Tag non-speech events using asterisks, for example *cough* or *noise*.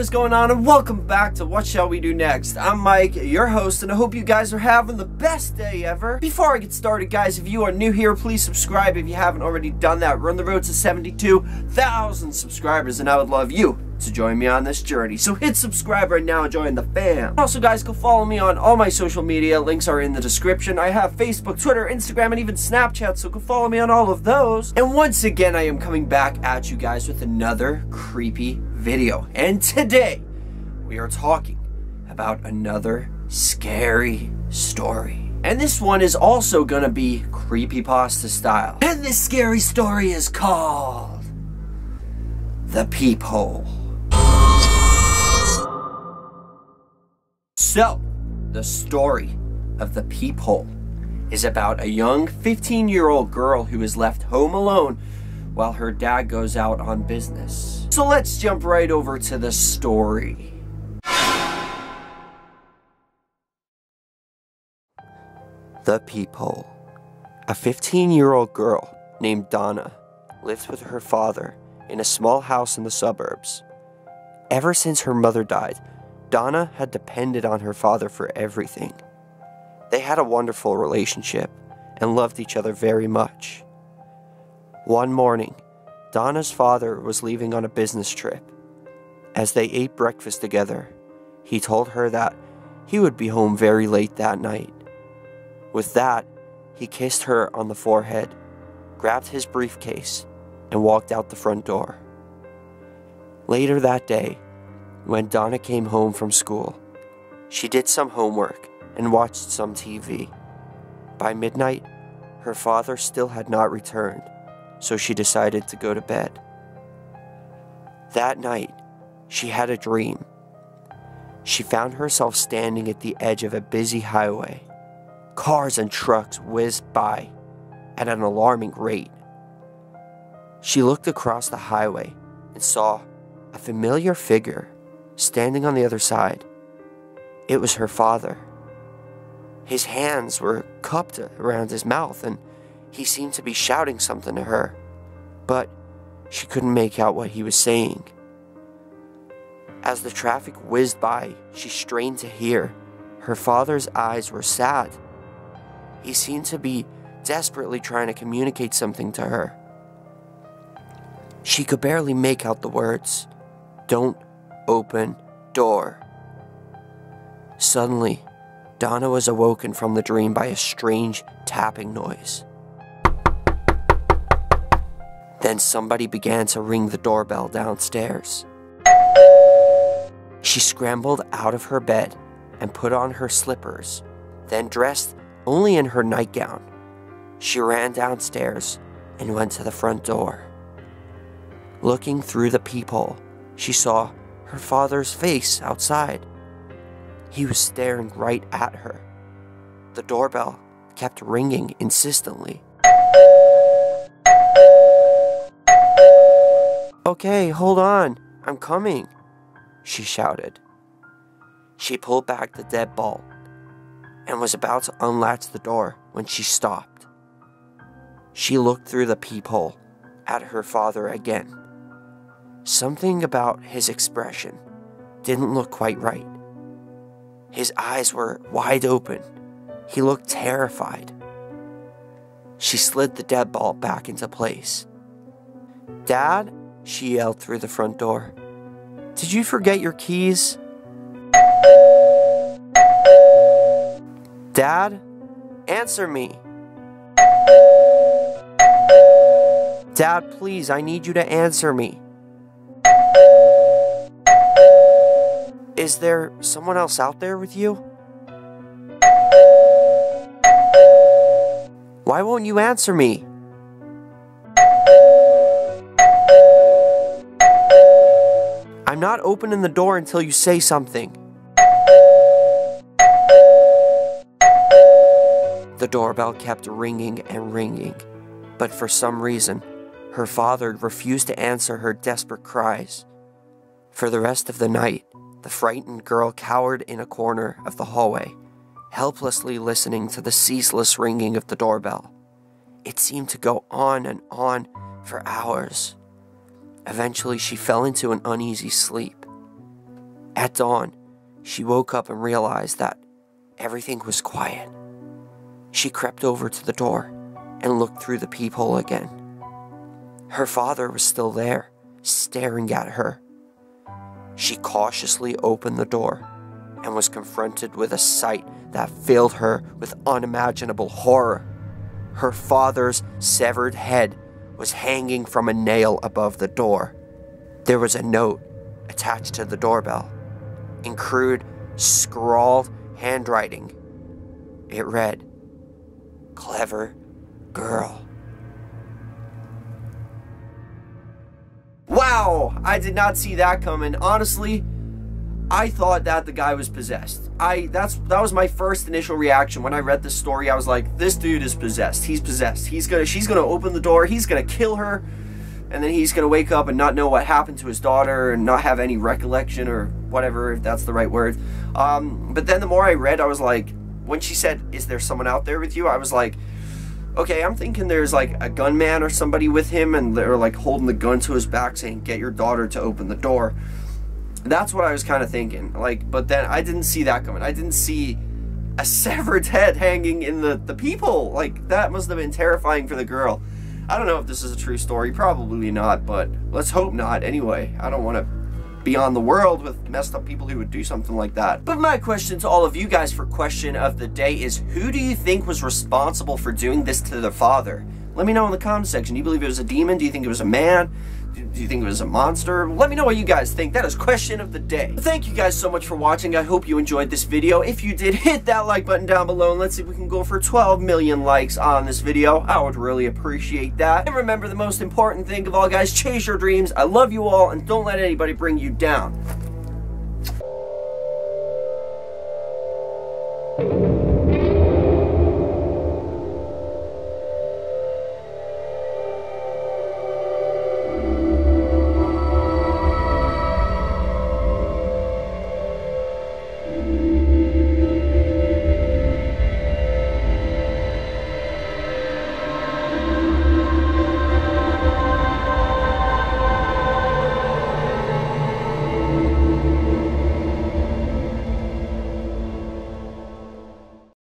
what is going on and welcome back to What Shall We Do Next. I'm Mike, your host, and I hope you guys are having the best day ever. Before I get started, guys, if you are new here, please subscribe if you haven't already done that. We're on the road to 72,000 subscribers, and I would love you to join me on this journey. So hit subscribe right now and join the fam. Also, guys, go follow me on all my social media. Links are in the description. I have Facebook, Twitter, Instagram, and even Snapchat, so go follow me on all of those. And once again, I am coming back at you guys with another creepy video. And today, we are talking about another scary story. And this one is also gonna be creepypasta style. And this scary story is called The Peephole. So, the story of the peephole is about a young 15 year old girl who is left home alone while her dad goes out on business. So let's jump right over to the story. The Peephole. A 15 year old girl named Donna lives with her father in a small house in the suburbs. Ever since her mother died, Donna had depended on her father for everything. They had a wonderful relationship and loved each other very much. One morning, Donna's father was leaving on a business trip. As they ate breakfast together, he told her that he would be home very late that night. With that, he kissed her on the forehead, grabbed his briefcase, and walked out the front door. Later that day, when Donna came home from school, she did some homework and watched some TV. By midnight, her father still had not returned, so she decided to go to bed. That night, she had a dream. She found herself standing at the edge of a busy highway. Cars and trucks whizzed by at an alarming rate. She looked across the highway and saw a familiar figure standing on the other side. It was her father. His hands were cupped around his mouth, and he seemed to be shouting something to her, but she couldn't make out what he was saying. As the traffic whizzed by, she strained to hear. Her father's eyes were sad. He seemed to be desperately trying to communicate something to her. She could barely make out the words. Don't open door. Suddenly, Donna was awoken from the dream by a strange tapping noise. Then somebody began to ring the doorbell downstairs. She scrambled out of her bed and put on her slippers, then dressed only in her nightgown. She ran downstairs and went to the front door. Looking through the peephole, she saw her father's face outside. He was staring right at her. The doorbell kept ringing insistently. Okay, hold on. I'm coming, she shouted. She pulled back the deadbolt and was about to unlatch the door when she stopped. She looked through the peephole at her father again. Something about his expression didn't look quite right. His eyes were wide open. He looked terrified. She slid the deadbolt back into place. Dad, she yelled through the front door. Did you forget your keys? Dad, answer me. Dad, please, I need you to answer me. Is there someone else out there with you? Why won't you answer me? I'm not opening the door until you say something. The doorbell kept ringing and ringing, but for some reason, her father refused to answer her desperate cries. For the rest of the night, the frightened girl cowered in a corner of the hallway, helplessly listening to the ceaseless ringing of the doorbell. It seemed to go on and on for hours. Eventually, she fell into an uneasy sleep. At dawn, she woke up and realized that everything was quiet. She crept over to the door and looked through the peephole again. Her father was still there, staring at her. She cautiously opened the door and was confronted with a sight that filled her with unimaginable horror. Her father's severed head was hanging from a nail above the door. There was a note attached to the doorbell in crude, scrawled handwriting. It read, Clever girl. Wow, I did not see that coming. Honestly, I thought that the guy was possessed. I that's that was my first initial reaction when I read this story. I was like, this dude is possessed. He's possessed. He's gonna she's gonna open the door, he's gonna kill her, and then he's gonna wake up and not know what happened to his daughter and not have any recollection or whatever, if that's the right word. Um, but then the more I read, I was like, when she said, Is there someone out there with you? I was like, okay, I'm thinking there's like a gunman or somebody with him and they're like holding the gun to his back saying, Get your daughter to open the door. That's what I was kind of thinking. Like, but then I didn't see that coming. I didn't see a *laughs* severed head hanging in the, the people. Like, that must have been terrifying for the girl. I don't know if this is a true story. Probably not, but let's hope not anyway. I don't want to be on the world with messed up people who would do something like that. But my question to all of you guys for question of the day is who do you think was responsible for doing this to their father? Let me know in the comment section. Do you believe it was a demon? Do you think it was a man? Do you think it was a monster? Let me know what you guys think. That is question of the day. Thank you guys so much for watching. I hope you enjoyed this video. If you did, *laughs* hit that like button down below and let's see if we can go for 12 million likes on this video. I would really appreciate that. And remember the most important thing of all, guys, chase your dreams. I love you all and don't let anybody bring you down.